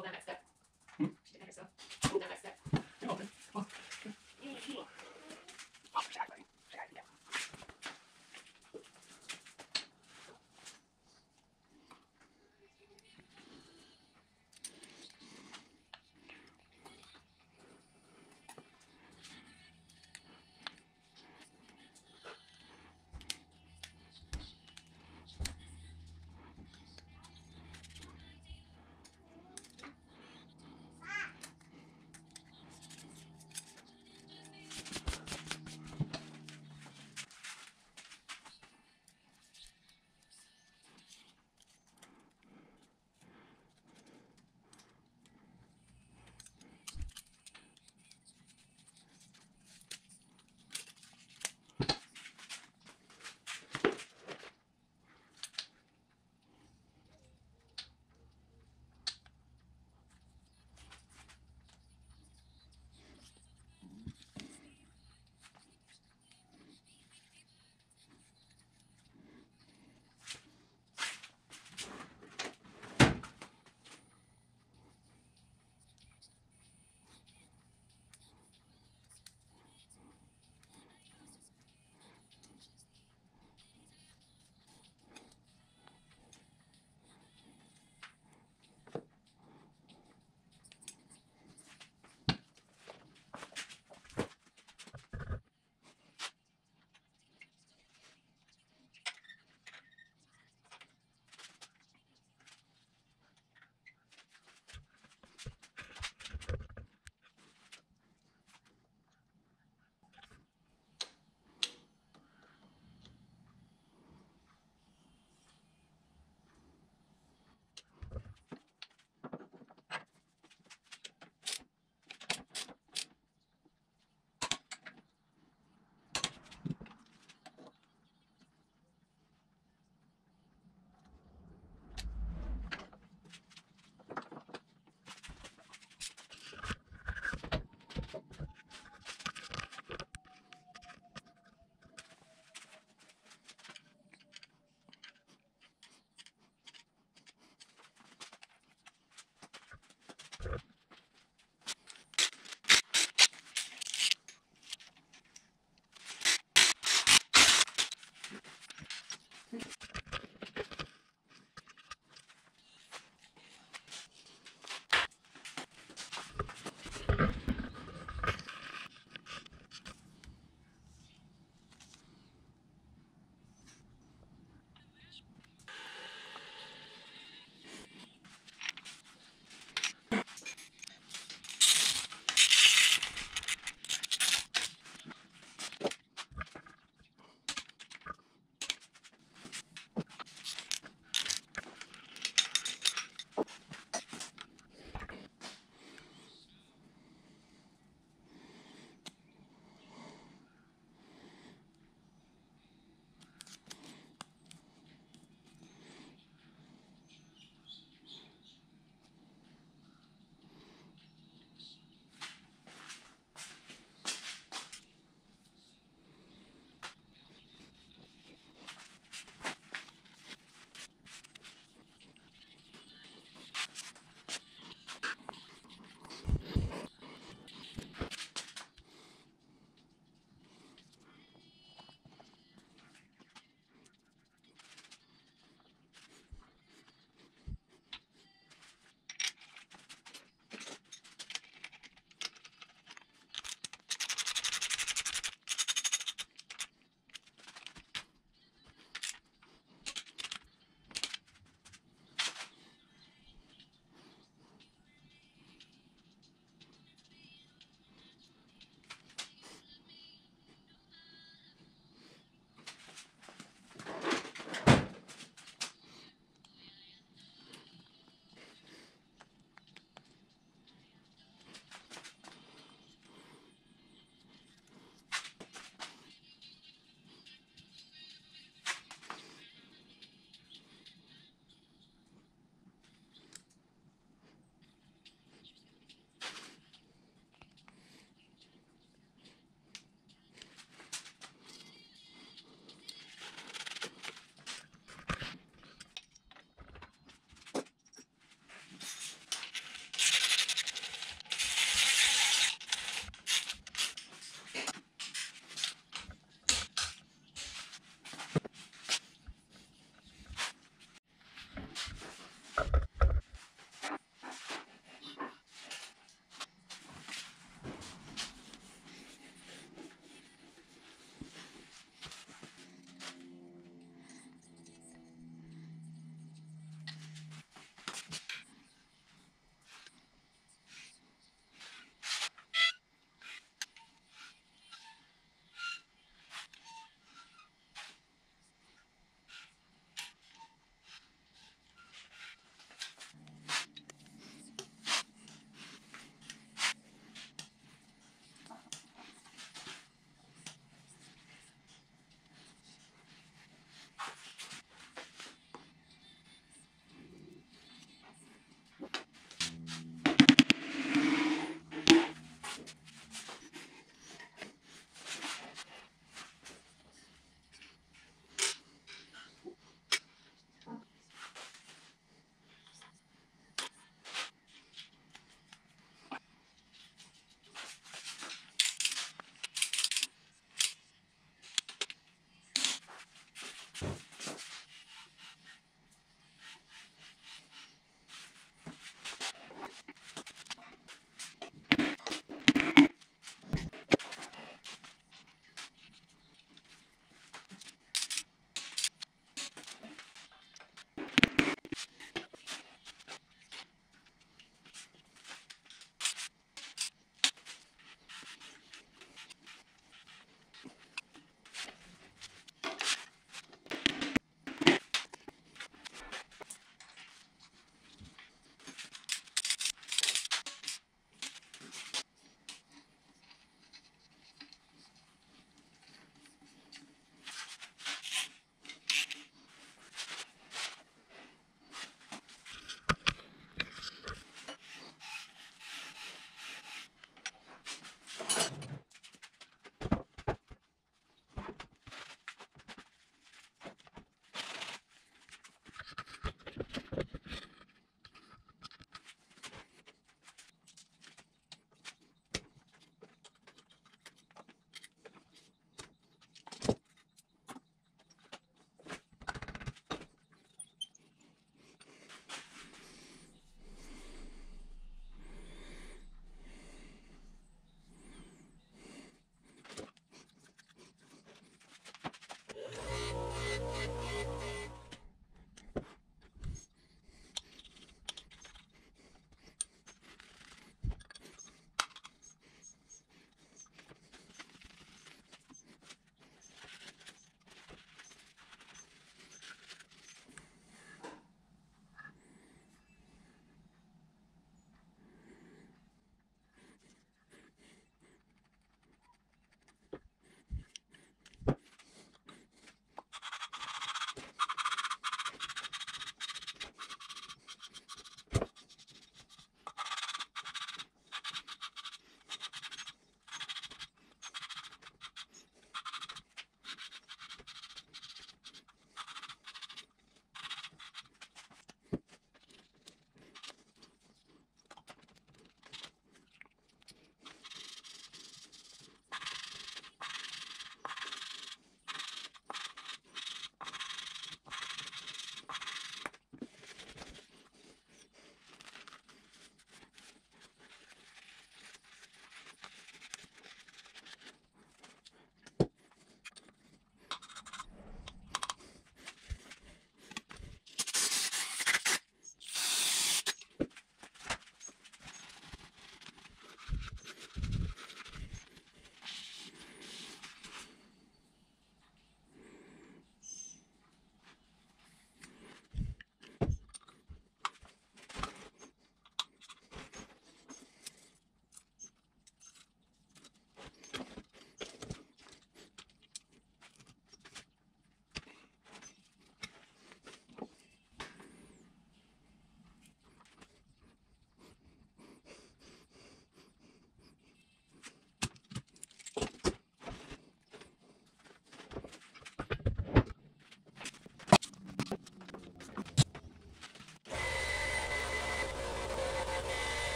people the next step.